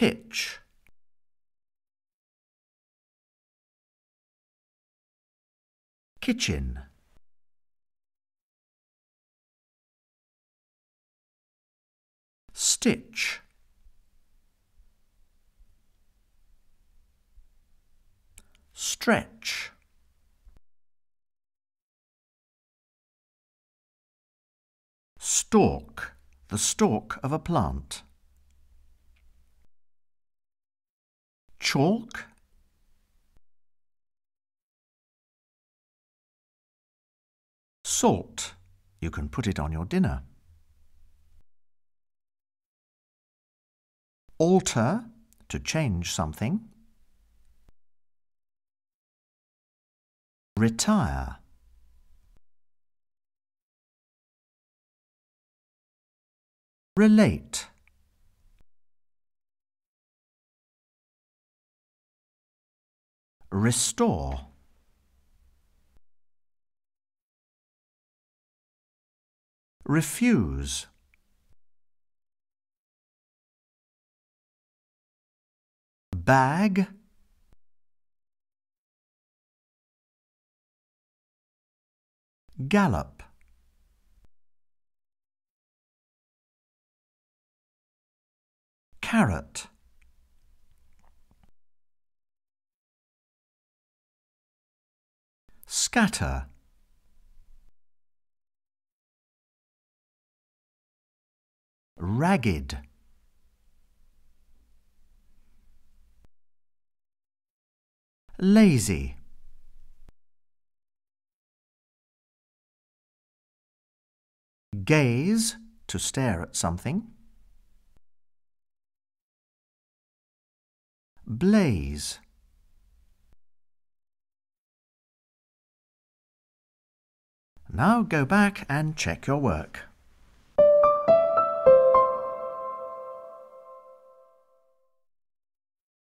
pitch. Kitchen. Stitch. Stretch. Stalk. The stalk of a plant chalk salt you can put it on your dinner. Alter. To change something. Retire. Relate restore. Refuse. Bag. Gallop. Carrot scatter. Ragged. Lazy. Gaze to stare at something. Blaze Now go back and check your work.